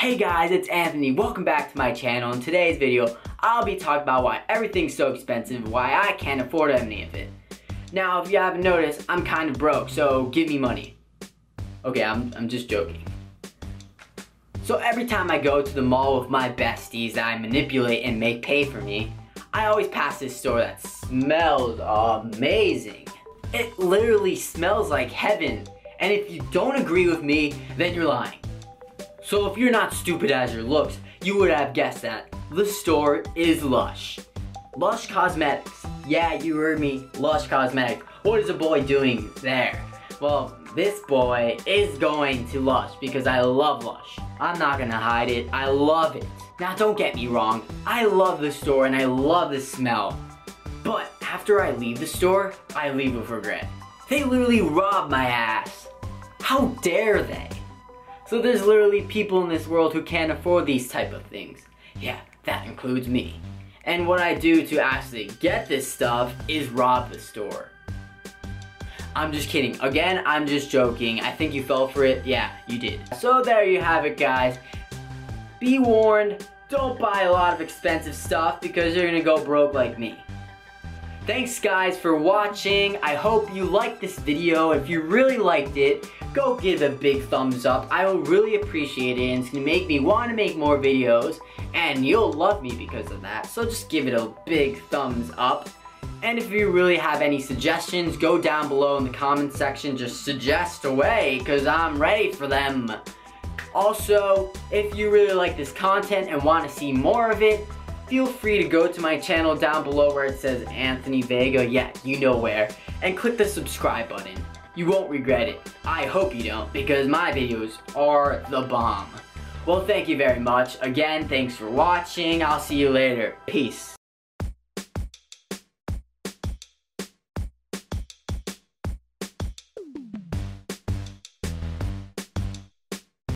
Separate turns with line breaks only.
Hey guys, it's Anthony. Welcome back to my channel. In today's video, I'll be talking about why everything's so expensive, why I can't afford any of it. Now, if you haven't noticed, I'm kind of broke, so give me money. Okay, I'm, I'm just joking. So every time I go to the mall with my besties that I manipulate and make pay for me, I always pass this store that smells amazing. It literally smells like heaven. And if you don't agree with me, then you're lying. So if you're not stupid as your looks, you would have guessed that. The store is Lush. Lush Cosmetics. Yeah, you heard me, Lush Cosmetics. What is a boy doing there? Well, this boy is going to Lush because I love Lush. I'm not gonna hide it, I love it. Now don't get me wrong, I love the store and I love the smell. But after I leave the store, I leave with regret. They literally robbed my ass. How dare they? So there's literally people in this world who can't afford these type of things. Yeah, that includes me. And what I do to actually get this stuff is rob the store. I'm just kidding. Again, I'm just joking. I think you fell for it. Yeah, you did. So there you have it, guys. Be warned, don't buy a lot of expensive stuff because you're gonna go broke like me. Thanks guys for watching. I hope you liked this video. If you really liked it, go give a big thumbs up. I will really appreciate it and it's gonna make me want to make more videos and you'll love me because of that. So just give it a big thumbs up. And if you really have any suggestions, go down below in the comment section. Just suggest away because I'm ready for them. Also, if you really like this content and want to see more of it, feel free to go to my channel down below where it says Anthony Vega, yeah, you know where, and click the subscribe button. You won't regret it. I hope you don't, because my videos are the bomb. Well, thank you very much. Again, thanks for watching. I'll see you later. Peace.